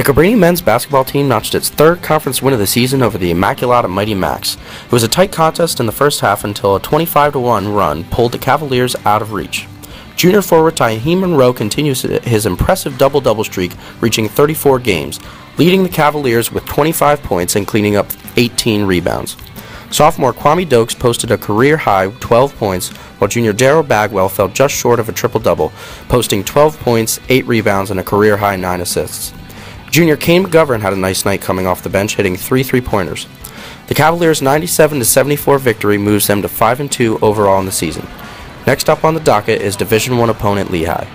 The Cabrini men's basketball team notched its third conference win of the season over the Immaculata Mighty Macs. It was a tight contest in the first half until a 25-1 run pulled the Cavaliers out of reach. Junior forward Tyheem Monroe continues his impressive double-double streak, reaching 34 games, leading the Cavaliers with 25 points and cleaning up 18 rebounds. Sophomore Kwame Dokes posted a career-high 12 points, while junior Daryl Bagwell fell just short of a triple-double, posting 12 points, 8 rebounds, and a career-high 9 assists. Junior Kane McGovern had a nice night coming off the bench, hitting three three-pointers. The Cavaliers' 97 74 victory moves them to 5 2 overall in the season. Next up on the docket is Division One opponent Lehigh.